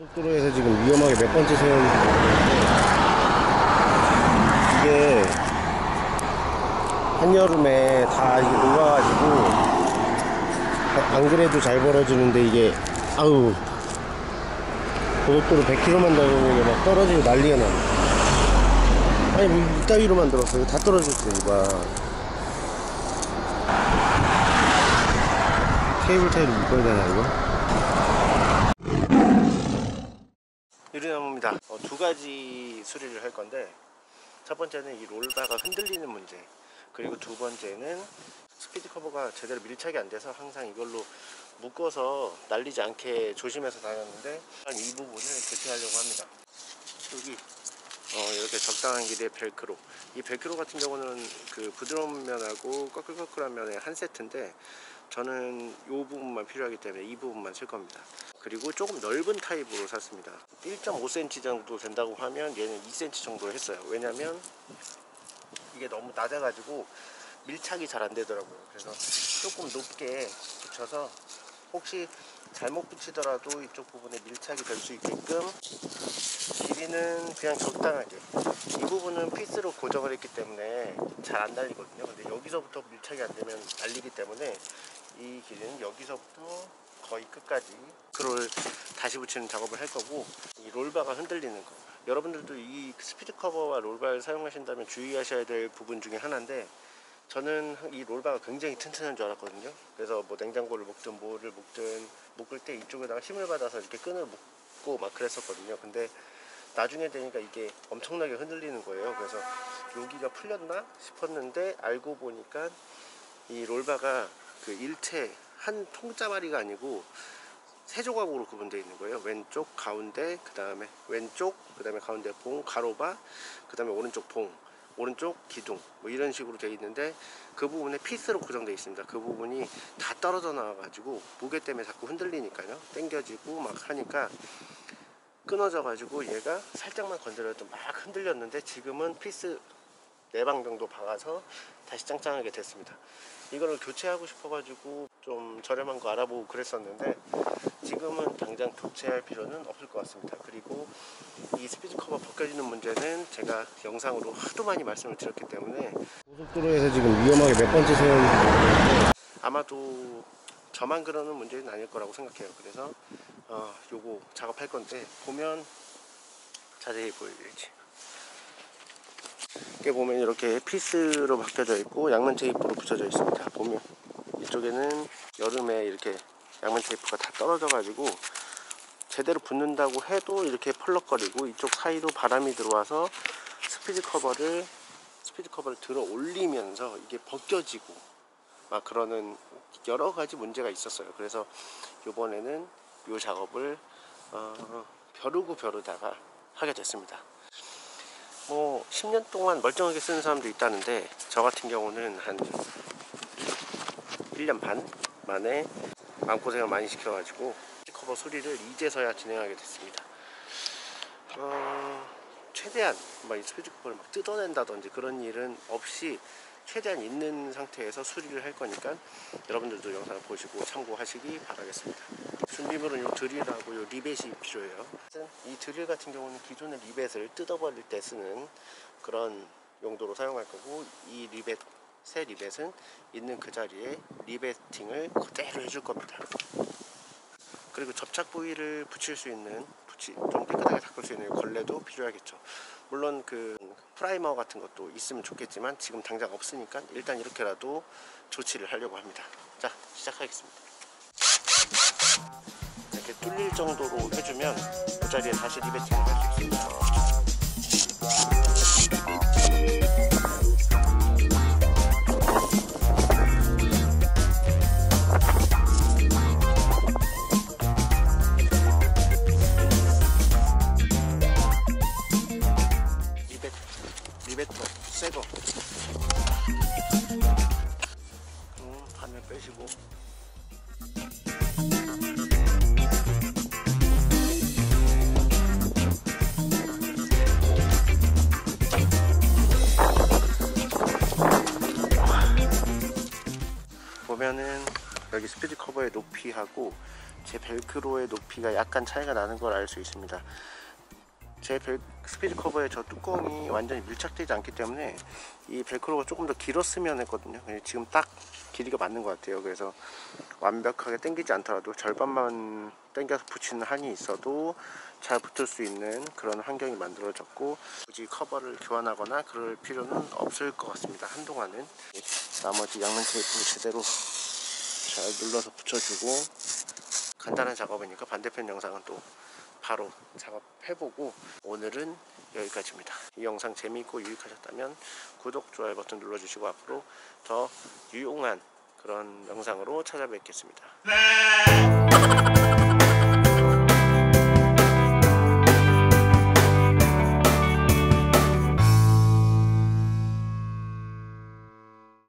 고속도로에서 지금 위험하게 몇 번째 모르겠는데 이게 한여름에 다 이게 녹아가지고 안 그래도 잘 벌어지는데 이게 아우. 고속도로 100km만 달리는 게막 떨어지고 난리가 나네. 아니 뭐 이따위로 만들었어요. 다 떨어졌어 이봐 케이블 타이를 묶어야 되나 이거? 유리 나무입니다. 어, 두 가지 수리를 할 건데 첫 번째는 이 롤바가 흔들리는 문제 그리고 두 번째는 스피드 커버가 제대로 밀착이 안 돼서 항상 이걸로 묶어서 날리지 않게 조심해서 다녔는데 이 부분을 교체하려고 합니다. 여기 어, 이렇게 적당한 길이의 벨크로 이 벨크로 같은 경우는 그 부드러운 면하고 꺼끌꺼끌한 면의 한 세트인데 저는 이 부분만 필요하기 때문에 이 부분만 쓸 겁니다. 그리고 조금 넓은 타입으로 샀습니다. 1.5cm 정도 된다고 하면 얘는 2cm 정도 했어요. 왜냐면 이게 너무 낮아 가지고 밀착이 잘 안 되더라고요. 그래서 조금 높게 붙여서 혹시 잘못 붙이더라도 이쪽 부분에 밀착이 될 수 있게끔 길이는 그냥 적당하게. 이 부분은 피스로 고정을 했기 때문에 잘 안 날리거든요. 근데 여기서부터 밀착이 안 되면 날리기 때문에 이 길이는 여기서부터 거의 끝까지 벨크로를 다시 붙이는 작업을 할 거고 이 roll bar가 흔들리는 거. 여러분들도 이 스피드 커버와 roll bar를 사용하신다면 주의하셔야 될 부분 중에 하나인데 저는 이 roll bar가 굉장히 튼튼한 줄 알았거든요. 그래서 뭐 냉장고를 묶든 뭐를 묶든 묶을 때 이쪽에다가 힘을 받아서 이렇게 끈을 묶고 막 그랬었거든요. 근데 나중에 되니까 이게 엄청나게 흔들리는 거예요. 그래서 여기가 풀렸나 싶었는데 알고 보니까 이 롤바가 그 일체 한 통짜마리가 아니고 세 조각으로 구분되어 있는 거예요. 왼쪽 가운데 그 다음에 왼쪽 그 다음에 가운데 봉 가로바 그 다음에 오른쪽 봉 오른쪽 기둥. 뭐 이런 식으로 되어 있는데 그 부분에 피스로 고정되어 있습니다. 그 부분이 다 떨어져 나와 가지고 무게 때문에 자꾸 흔들리니까요. 당겨지고 막 하니까 끊어져 가지고 얘가 살짝만 건드려도 막 흔들렸는데 지금은 피스 4방 정도 박아서 다시 짱짱하게 됐습니다. 이거를 교체하고 싶어 가지고 좀 저렴한 거 알아보고 그랬었는데 지금은 당장 교체할 필요는 없을 것 같습니다. 그리고 이 스피드 커버 벗겨지는 문제는 제가 영상으로 하도 많이 말씀을 드렸기 때문에 고속도로에서 지금 위험하게 몇 번째 모르겠는데 아마도 저만 그러는 문제는 아닐 거라고 생각해요. 그래서 어, 요거 작업할 건데 보면 자세히 보여드리지 이게 보면 이렇게 피스로 바뀌어져 있고 양면 테이프로 붙여져 있습니다. 보면 이쪽에는 여름에 이렇게 양면 테이프가 다 떨어져 가지고 제대로 붙는다고 해도 이렇게 펄럭거리고 이쪽 사이로 바람이 들어와서 스피드 커버를 스피드 커버를 들어 올리면서 이게 벗겨지고 막 그러는 여러 가지 문제가 있었어요. 그래서 이번에는 이 작업을 어, 벼르고 벼르다가 하게 됐습니다 뭐 10년 동안 멀쩡하게 쓰는 사람도 있다는데 저 같은 경우는 한 1년 반 만에 마음고생을 많이 시켜가지고 커버 수리를 이제서야 진행하게 됐습니다. 어, 최대한 막 스피드 커버를 막 뜯어낸다든지 그런 일은 없이 최대한 있는 상태에서 수리를 할 거니까 여러분들도 영상을 보시고 참고하시기 바라겠습니다. 준비물은 요 드릴하고 요 리벳이 필요해요. 이 드릴 같은 경우는 기존의 리벳을 뜯어버릴 때 쓰는 그런 용도로 사용할 거고 이 리벳 새 리벳은 있는 그 자리에 리베팅을 그대로 해줄 겁니다. 그리고 접착 부위를 붙일 수 있는 붙이 좀 깨끗하게 닦을 수 있는 걸레도 필요하겠죠. 물론 그 프라이머 같은 것도 있으면 좋겠지만 지금 당장 없으니까 일단 이렇게라도 조치를 하려고 합니다. 자 시작하겠습니다. 이렇게 뚫릴 정도로 해주면 그 자리에 다시 리베팅을 할 수 있습니다 음, 반면 빼시고 보면은 여기 스피드 커버의 높이하고 제 벨크로의 높이가 약간 차이가 나는 걸 알 수 있습니다. 제 벨, 스피드 커버의 저 뚜껑이 완전히 밀착되지 않기 때문에 이 벨크로가 조금 더 길었으면 했거든요. 지금 딱 길이가 맞는 것 같아요. 그래서 완벽하게 당기지 않더라도 절반만 당겨서 붙이는 한이 있어도 잘 붙을 수 있는 그런 환경이 만들어졌고 굳이 커버를 교환하거나 그럴 필요는 없을 것 같습니다. 한동안은 나머지 양면 테이프를 제대로 잘 눌러서 붙여주고 간단한 작업이니까 반대편 영상은 또 바로 작업해보고 오늘은 여기까지입니다. 이 영상 재미있고 유익하셨다면 구독, 좋아요 버튼 눌러주시고 앞으로 더 유용한 그런 영상으로 찾아뵙겠습니다.